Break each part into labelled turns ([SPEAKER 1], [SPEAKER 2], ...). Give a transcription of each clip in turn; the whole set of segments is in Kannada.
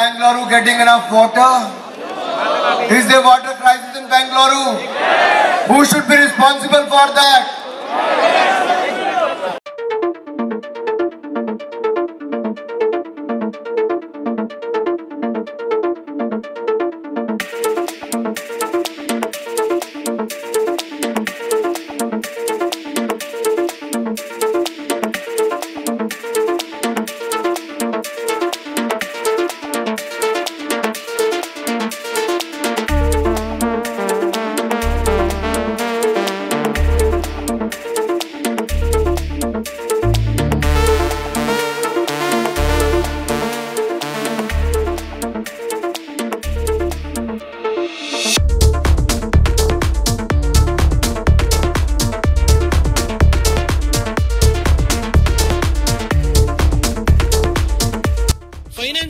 [SPEAKER 1] Bangalore getting enough water? Is there water crisis in Bangalore? Who should be responsible for that?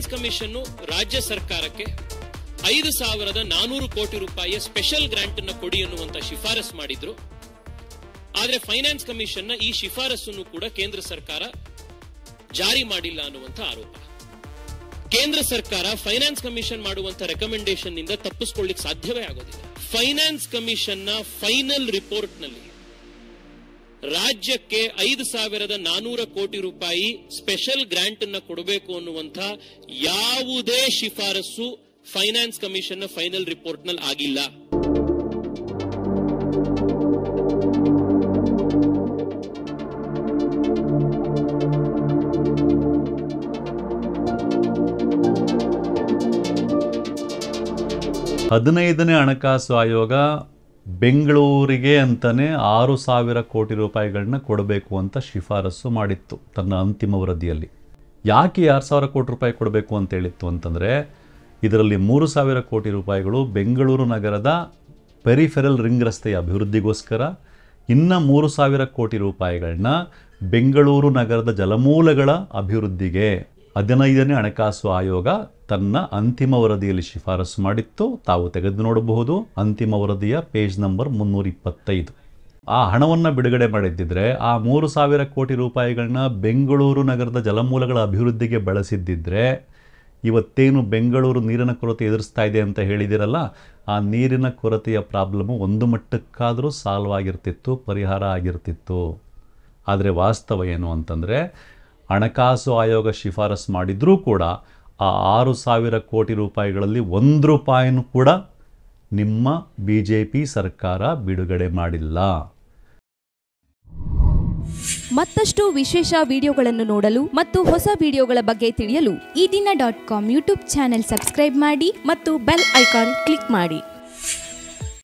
[SPEAKER 2] Commission ರಾಜ್ಯ ಸರ್ಕಾರಕ್ಕೆ ಐದು ಸಾವಿರದ ನಾನೂರು ಕೋಟಿ ರೂಪಾಯಿಯ ಸ್ಪೆಷಲ್ ಗ್ರಾಂಟ್ ಅನ್ನು ಕೊಡಿ ಅನ್ನುವಂತ ಶಿಫಾರಸ್ ಮಾಡಿದ್ರು. ಆದ್ರೆ ಫೈನಾನ್ಸ್ ಕಮಿಷನ್ನ ಈ ಶಿಫಾರಸನ್ನು ಕೂಡ ಕೇಂದ್ರ ಸರ್ಕಾರ ಜಾರಿ ಮಾಡಿಲ್ಲ ಅನ್ನುವಂತ ಆರೋಪ. ಕೇಂದ್ರ ಸರ್ಕಾರ ಫೈನಾನ್ಸ್ ಕಮಿಷನ್ ಮಾಡುವಂತ ರೆಕಮೆಂಡೇಶನ್ನಿಂದ ತಪ್ಪಿಸ್ಕೊಳ್ಳಿಕ್ ಸಾಧ್ಯವೇ ಆಗೋದಿಲ್ಲ. ಫೈನಾನ್ಸ್ ಕಮಿಷನ್ನ ಫೈನಲ್ ರಿಪೋರ್ಟ್ನಲ್ಲಿ ರಾಜ್ಯಕ್ಕೆ ಐದು ಸಾವಿರದ ನಾನೂರ ಕೋಟಿ ರೂಪಾಯಿ ಸ್ಪೆಷಲ್ ಗ್ರಾಂಟ್ ಅನ್ನ ಕೊಡಬೇಕು ಅನ್ನುವಂತ ಯಾವುದೇ ಶಿಫಾರಸು ಫೈನಾನ್ಸ್ ಕಮಿಷನ್ನ ಫೈನಲ್ ರಿಪೋರ್ಟ್ನಲ್ಲಿ ಆಗಿಲ್ಲ.
[SPEAKER 3] ಹದಿನೈದನೇ ಹಣಕಾಸು ಆಯೋಗ ಬೆಂಗಳೂರಿಗೆ ಅಂತಲೇ ಆರು ಸಾವಿರ ಕೋಟಿ ರೂಪಾಯಿಗಳನ್ನ ಕೊಡಬೇಕು ಅಂತ ಶಿಫಾರಸು ಮಾಡಿತ್ತು ತನ್ನ ಅಂತಿಮ ವರದಿಯಲ್ಲಿ. ಯಾಕೆ ಆರು ಸಾವಿರ ಕೋಟಿ ರೂಪಾಯಿ ಕೊಡಬೇಕು ಅಂತ ಹೇಳಿತ್ತು ಅಂತಂದರೆ, ಇದರಲ್ಲಿ ಮೂರು ಸಾವಿರ ಕೋಟಿ ರೂಪಾಯಿಗಳು ಬೆಂಗಳೂರು ನಗರದ ಪೆರಿಫೆರಲ್ ರಿಂಗ್ ರಸ್ತೆಯ ಅಭಿವೃದ್ಧಿಗೋಸ್ಕರ, ಇನ್ನು ಮೂರು ಸಾವಿರ ಕೋಟಿ ರೂಪಾಯಿಗಳನ್ನ ಬೆಂಗಳೂರು ನಗರದ ಜಲಮೂಲಗಳ ಅಭಿವೃದ್ಧಿಗೆ ಹದಿನೈದನೇ ಹಣಕಾಸು ಆಯೋಗ ತನ್ನ ಅಂತಿಮ ವರದಿಯಲ್ಲಿ ಶಿಫಾರಸು ಮಾಡಿತ್ತು. ತಾವು ತೆಗೆದು ನೋಡಬಹುದು. ಅಂತಿಮ ವರದಿಯ ಪೇಜ್ ನಂಬರ್ ಮುನ್ನೂರ ಇಪ್ಪತ್ತೈದು ಆ ಹಣವನ್ನು ಬಿಡುಗಡೆ ಮಾಡಿದ್ದಿದ್ರೆ ಆ ಮೂರು ಸಾವಿರ ಕೋಟಿ ರೂಪಾಯಿಗಳನ್ನ ಬೆಂಗಳೂರು ನಗರದ ಜಲಮೂಲಗಳ ಅಭಿವೃದ್ಧಿಗೆ ಬಳಸಿದ್ದಿದ್ರೆ ಇವತ್ತೇನು ಬೆಂಗಳೂರು ನೀರಿನ ಕೊರತೆ ಎದುರಿಸ್ತಾ ಇದೆ ಅಂತ ಹೇಳಿದಿರಲ್ಲ, ಆ ನೀರಿನ ಕೊರತೆಯ ಪ್ರಾಬ್ಲಮ್ಮು ಒಂದು ಮಟ್ಟಕ್ಕಾದರೂ ಸಾಲ್ವ್ ಆಗಿರ್ತಿತ್ತು, ಪರಿಹಾರ ಆಗಿರ್ತಿತ್ತು. ಆದರೆ ವಾಸ್ತವ ಏನು ಅಂತಂದರೆ ಹಣಕಾಸು ಆಯೋಗ ಶಿಫಾರಸು ಮಾಡಿದರೂ ಕೂಡ ಆ ಆರು ಸಾವಿರ ಕೋಟಿ ರೂಪಾಯಿಗಳಲ್ಲಿ ಒಂದು ರೂಪಾಯಿನೂ ಕೂಡ ನಿಮ್ಮ ಬಿ ಜೆ ಪಿ ಸರ್ಕಾರ ಬಿಡುಗಡೆ ಮಾಡಿಲ್ಲ.
[SPEAKER 4] ಮತ್ತಷ್ಟು ವಿಶೇಷ ವಿಡಿಯೋಗಳನ್ನು ನೋಡಲು ಮತ್ತು ಹೊಸ ವಿಡಿಯೋಗಳ ಬಗ್ಗೆ ತಿಳಿಯಲು
[SPEAKER 5] Ee Dina dot com YouTube channel subscribe ಮಾಡಿ ಮತ್ತು ಬೆಲ್ ಐಕಾನ್ ಕ್ಲಿಕ್ ಮಾಡಿ.